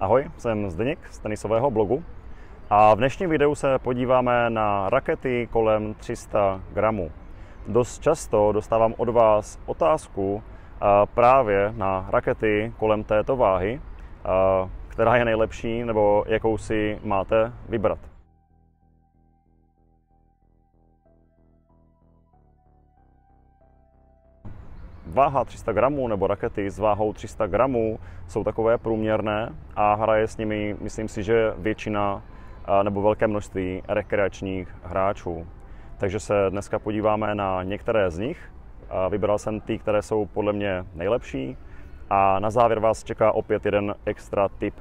Ahoj, jsem Zdeněk z tenisového blogu a v dnešním videu se podíváme na rakety kolem 300 gramů. Dost často dostávám od vás otázku právě na rakety kolem této váhy, která je nejlepší nebo jakou si máte vybrat. Váha 300 gramů nebo rakety s váhou 300 gramů jsou takové průměrné a hraje s nimi, myslím si, že většina nebo velké množství rekreačních hráčů. Takže se dneska podíváme na některé z nich. Vybral jsem ty, které jsou podle mě nejlepší a na závěr vás čeká opět jeden extra tip,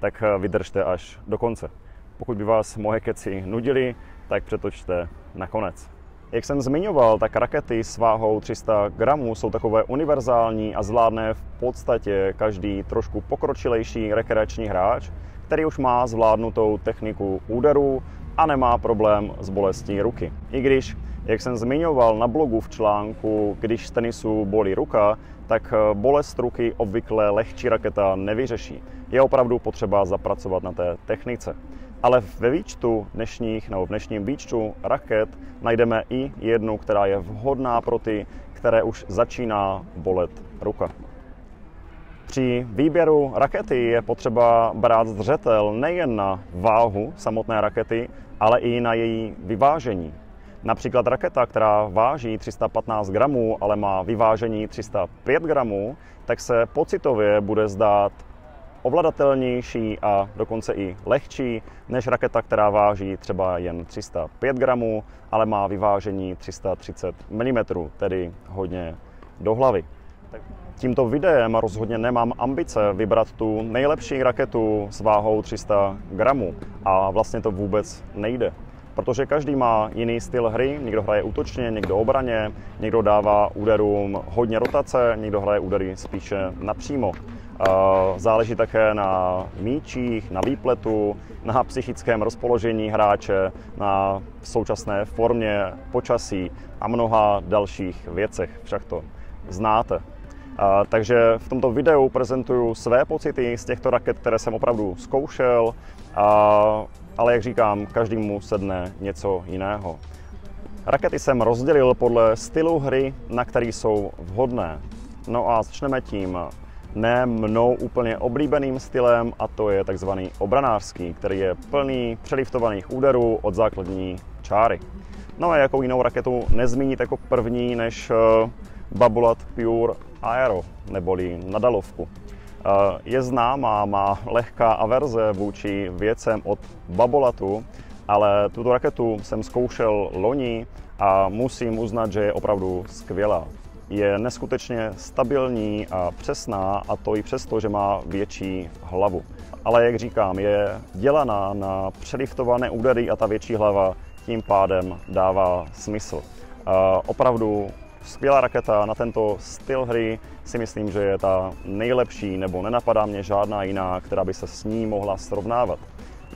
tak vydržte až do konce. Pokud by vás moje keci nudili, tak přetočte na konec. Jak jsem zmiňoval, tak rakety s váhou 300 gramů jsou takové univerzální a zvládne v podstatě každý trošku pokročilejší rekreační hráč, který už má zvládnutou techniku úderu a nemá problém s bolestí ruky. I když, jak jsem zmiňoval na blogu v článku, když z tenisu bolí ruka, tak bolest ruky obvykle lehčí raketa nevyřeší. Je opravdu potřeba zapracovat na té technice. Ale ve výčtu dnešních, nebo v dnešním výčtu raket najdeme i jednu, která je vhodná pro ty, které už začíná bolet ruka. Při výběru rakety je potřeba brát zřetel nejen na váhu samotné rakety, ale i na její vyvážení. Například raketa, která váží 315 gramů, ale má vyvážení 305 gramů, tak se pocitově bude zdát ovladatelnější a dokonce i lehčí než raketa, která váží třeba jen 305 gramů, ale má vyvážení 330 mm, tedy hodně do hlavy. Tímto videem rozhodně nemám ambice vybrat tu nejlepší raketu s váhou 300 gramů a vlastně to vůbec nejde. Protože každý má jiný styl hry, někdo hraje útočně, někdo obraně, někdo dává úderům hodně rotace, někdo hraje údery spíše napřímo. Záleží také na míčích, na výpletu, na psychickém rozpoložení hráče, na současné formě, počasí a mnoha dalších věcech. Však to znáte. Takže v tomto videu prezentuju své pocity z těchto raket, které jsem opravdu zkoušel, ale jak říkám, každému sedne něco jiného. Rakety jsem rozdělil podle stylu hry, na který jsou vhodné. No a začneme tím ne mnou úplně oblíbeným stylem a to je takzvaný obranářský, který je plný přeliftovaných úderů od základní čáry. No a jakou jinou raketu nezmínit jako první než eh, Babolat Pure Aero, neboli Nadalovku. Eh, je známá, má lehká averze vůči věcem od Babolatu, ale tuto raketu jsem zkoušel loni a musím uznat, že je opravdu skvělá je neskutečně stabilní a přesná a to i přesto, že má větší hlavu. Ale jak říkám, je dělaná na přeliftované údery a ta větší hlava tím pádem dává smysl. A opravdu skvělá raketa na tento styl hry si myslím, že je ta nejlepší, nebo nenapadá mě žádná jiná, která by se s ní mohla srovnávat.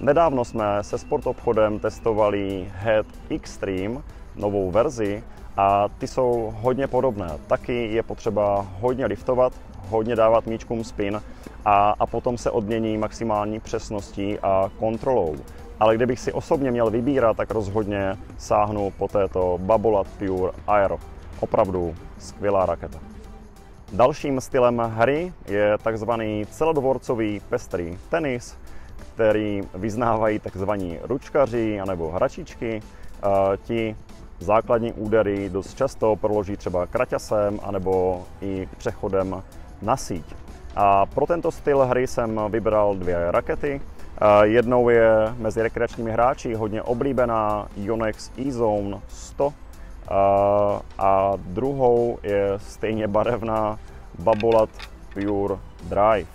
Nedávno jsme se sportobchodem testovali Head Extreme, novou verzi, a ty jsou hodně podobné. Taky je potřeba hodně liftovat, hodně dávat míčkům spin a, a potom se odmění maximální přesností a kontrolou. Ale kdybych si osobně měl vybírat, tak rozhodně sáhnu po této Babolat Pure Aero. Opravdu skvělá raketa. Dalším stylem hry je takzvaný celodvorcový pestrý tenis, který vyznávají takzvaní ručkaři anebo hračičky. Ti základní údery dost často proloží třeba kraťasem anebo i přechodem na síť. A pro tento styl hry jsem vybral dvě rakety. Jednou je mezi rekreačními hráči hodně oblíbená Yonex E-Zone 100 a druhou je stejně barevná Babolat Pure Drive.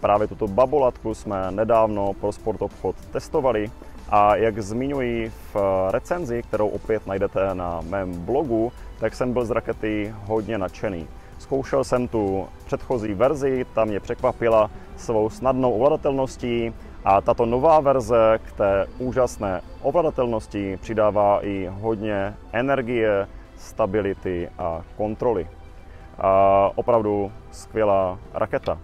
Právě tuto babolatku jsme nedávno pro Sport Obchod testovali a jak zmiňuji v recenzi, kterou opět najdete na mém blogu, tak jsem byl z rakety hodně nadšený. Zkoušel jsem tu předchozí verzi, ta mě překvapila svou snadnou ovladatelností a tato nová verze k té úžasné ovladatelnosti přidává i hodně energie, stability a kontroly. A opravdu skvělá raketa.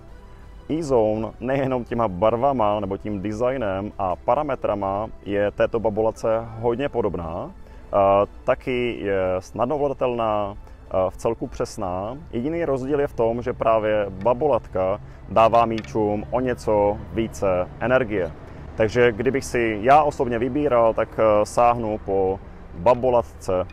E-Zone nejenom těma barvama nebo tím designem a parametrama je této babolace hodně podobná. Taky je snadno vladatelná, v celku přesná. Jediný rozdíl je v tom, že právě babolatka dává míčům o něco více energie. Takže kdybych si já osobně vybíral, tak eh, sáhnu po babolatce,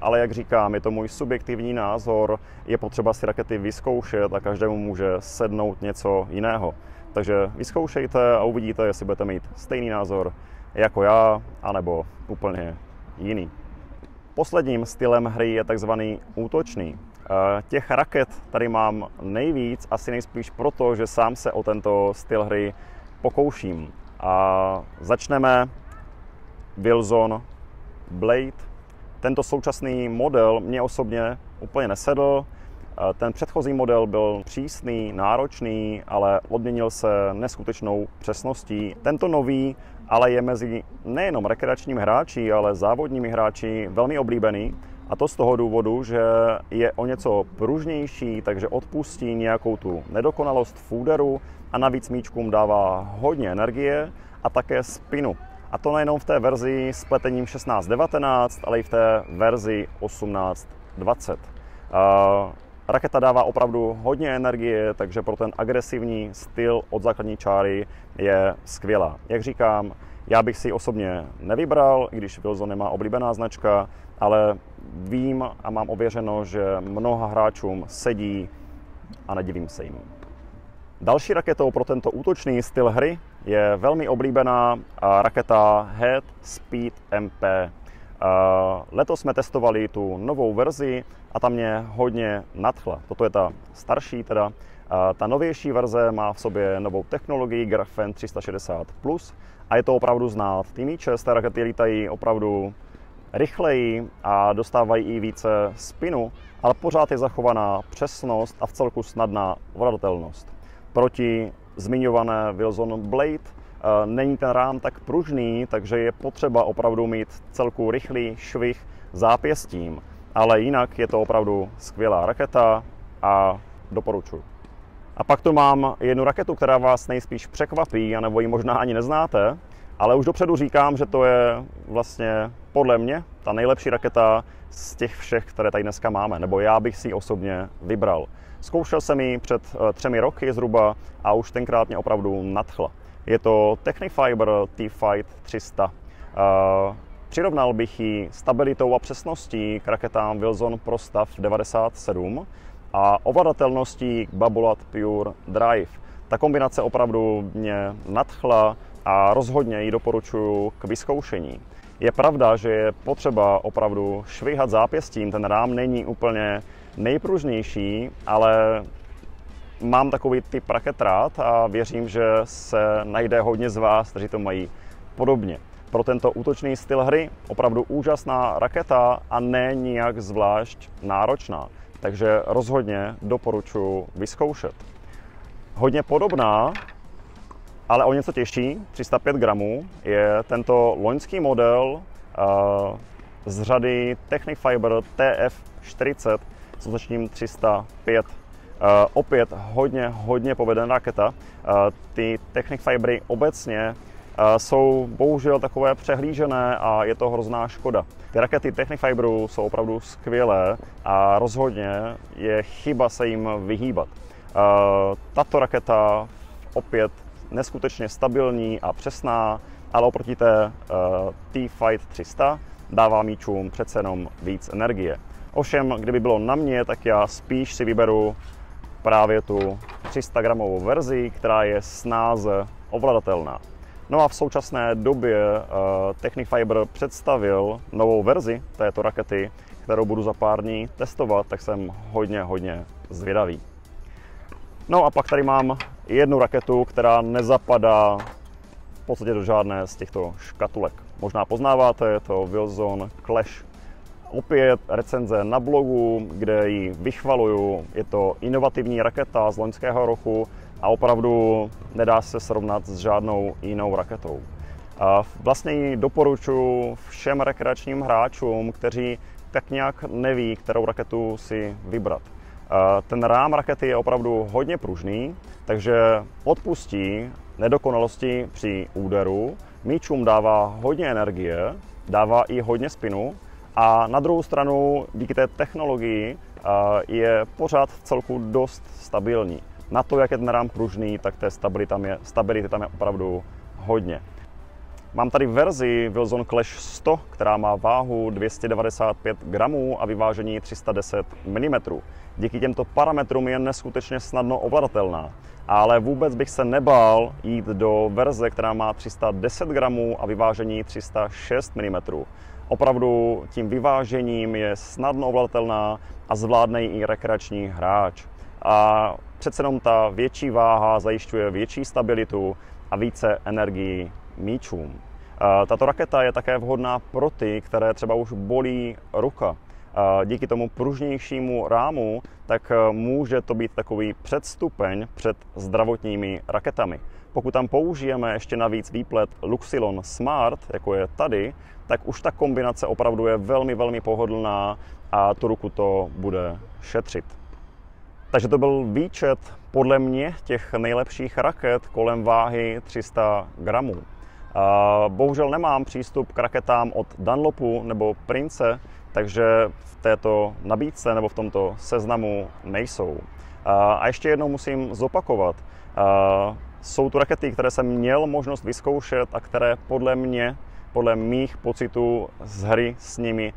ale jak říkám, je to můj subjektivní názor, je potřeba si rakety vyzkoušet a každému může sednout něco jiného. Takže vyzkoušejte a uvidíte, jestli budete mít stejný názor jako já, anebo úplně jiný. Posledním stylem hry je takzvaný útočný. Eh, těch raket tady mám nejvíc, asi nejspíš proto, že sám se o tento styl hry pokouším. A začneme Wilson Blade. Tento současný model mě osobně úplně nesedl. Eh, ten předchozí model byl přísný, náročný, ale odměnil se neskutečnou přesností. Tento nový ale je mezi nejenom rekreačními hráči, ale závodními hráči velmi oblíbený. A to z toho důvodu, že je o něco pružnější, takže odpustí nějakou tu nedokonalost fooderu a navíc míčkům dává hodně energie a také spinu. A to nejenom v té verzi s pletením 1619, ale i v té verzi 1820. Raketa dává opravdu hodně energie, takže pro ten agresivní styl od základní čáry je skvělá. Jak říkám, já bych si osobně nevybral, i když Wilson nemá oblíbená značka, ale vím a mám ověřeno, že mnoha hráčům sedí a nedivím se jim. Další raketou pro tento útočný styl hry je velmi oblíbená raketa Head Speed MP. Letos jsme testovali tu novou verzi a ta mě hodně nadchla. Toto je ta starší teda. Ta novější verze má v sobě novou technologii Grafen 360+, Plus a je to opravdu znát. Ty míče z té rakety lítají opravdu rychleji a dostávají i více spinu, ale pořád je zachovaná přesnost a v celku snadná vladatelnost. Proti zmiňované Wilson Blade Eh, není ten rám tak pružný, takže je potřeba opravdu mít celku rychlý švih zápěstím. Ale jinak je to opravdu skvělá raketa a doporučuji. A pak tu mám jednu raketu, která vás nejspíš překvapí, anebo ji možná ani neznáte, ale už dopředu říkám, že to je vlastně podle mě ta nejlepší raketa z těch všech, které tady dneska máme, nebo já bych si ji osobně vybral. Zkoušel jsem ji před eh, třemi roky zhruba a už tenkrát mě opravdu nadchla. Je to Technifiber T-Fight 300. Uh, přirovnal bych ji stabilitou a přesností k raketám Wilson Prostav 97 a ovladatelností k Babolat Pure Drive. Ta kombinace opravdu mě nadchla a rozhodně ji doporučuji k vyzkoušení. Je pravda, že je potřeba opravdu švihat zápěstím, ten rám není úplně nejpružnější, ale mám takový typ raket rád a věřím, že se najde hodně z vás, kteří to mají podobně. Pro tento útočný styl hry opravdu úžasná raketa a ne nijak zvlášť náročná. Takže rozhodně doporučuji vyzkoušet. Hodně podobná, ale o něco těžší, 305 gramů, je tento loňský model uh, z řady Technifiber TF40 s označením 305 Uh, opět hodně, hodně povedená raketa. Uh, ty Technic Fibry obecně uh, jsou bohužel takové přehlížené a je to hrozná škoda. Ty rakety Technic Fibru jsou opravdu skvělé a rozhodně je chyba se jim vyhýbat. Tato raketa opět neskutečně stabilní a přesná, ale oproti té T-Fight 300 dává míčům přece jenom víc energie. Ovšem, kdyby bylo na mě, tak já spíš si vyberu právě tu 300 gramovou verzi, která je snáze ovladatelná. No a v současné době uh, Technifiber představil novou verzi této rakety, kterou budu za pár dní testovat, tak jsem hodně, hodně zvědavý. No a pak tady mám jednu raketu, která nezapadá v podstatě do žádné z těchto škatulek. Možná poznáváte, je to Wilson Clash opět recenze na blogu, kde ji vychvaluju. Je to inovativní raketa z loňského roku a opravdu nedá se srovnat s žádnou jinou raketou. A vlastně ji doporučuji všem rekreačním hráčům, kteří tak nějak neví, kterou raketu si vybrat. Ten rám rakety je opravdu hodně pružný, takže odpustí nedokonalosti při úderu, míčům dává hodně energie, dává i hodně spinu a na druhou stranu díky té technologii je pořád v celku dost stabilní. Na to, jak je ten rám pružný, tak té stability tam je, stability tam je opravdu hodně. Mám tady verzi Wilson Clash 100, která má váhu 295 gramů a vyvážení 310 mm. Díky těmto parametrům je neskutečně snadno ovladatelná. Ale vůbec bych se nebál jít do verze, která má 310 gramů a vyvážení 306 mm. Opravdu tím vyvážením je snadno ovladatelná a zvládne i rekreační hráč. A přece jenom ta větší váha zajišťuje větší stabilitu a více energii míčům. Tato raketa je také vhodná pro ty, které třeba už bolí ruka. Díky tomu pružnějšímu rámu, tak e, může to být takový předstupeň před zdravotními raketami. Pokud tam použijeme ještě navíc výplet Luxilon Smart, jako je tady, tak už ta kombinace opravdu je velmi, velmi pohodlná a tu ruku to bude šetřit. Takže to byl výčet podle mě těch nejlepších raket kolem váhy 300 gramů. Bohužel nemám přístup k raketám od Dunlopu nebo Prince, takže v této nabídce nebo v tomto seznamu nejsou. A ještě jednou musím zopakovat. Jsou tu rakety, které jsem měl možnost vyzkoušet a které podle mě, podle mých pocitů z hry s nimi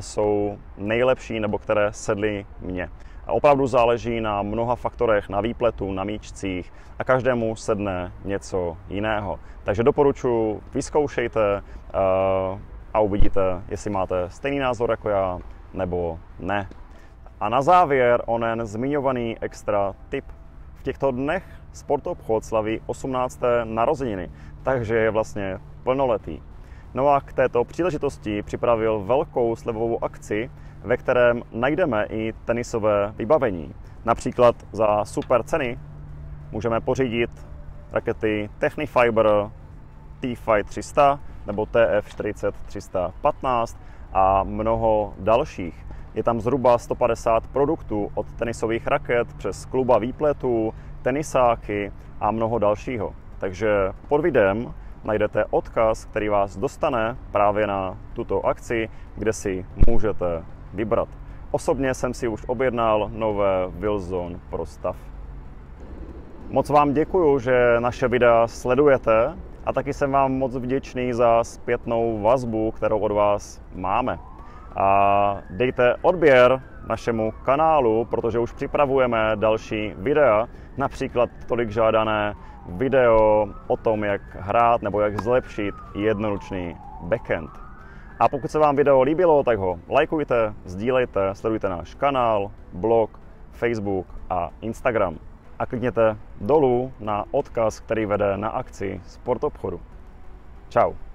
jsou nejlepší nebo které sedly mně. Opravdu záleží na mnoha faktorech, na výpletu, na míčcích a každému sedne něco jiného. Takže doporučuji, vyzkoušejte a uvidíte, jestli máte stejný názor jako já, nebo ne. A na závěr onen zmiňovaný extra tip. V těchto dnech sportobchod slaví 18. narozeniny, takže je vlastně plnoletý. No a k této příležitosti připravil velkou slevovou akci, ve kterém najdeme i tenisové vybavení. Například za super ceny můžeme pořídit rakety Technifiber T-Fight 300 nebo TF40 315 a mnoho dalších. Je tam zhruba 150 produktů od tenisových raket přes kluba výpletů, tenisáky a mnoho dalšího. Takže pod videem najdete odkaz, který vás dostane právě na tuto akci, kde si můžete vybrat. Osobně jsem si už objednal nové Wilson pro stav. Moc vám děkuju, že naše videa sledujete a taky jsem vám moc vděčný za zpětnou vazbu, kterou od vás máme. A dejte odběr našemu kanálu, protože už připravujeme další videa, například tolik žádané video o tom, jak hrát nebo jak zlepšit jednoručný backend. A pokud se vám video líbilo, tak ho lajkujte, sdílejte, sledujte náš kanál, blog, Facebook a Instagram. A klikněte dolů na odkaz, který vede na akci Sport obchodu. Ciao.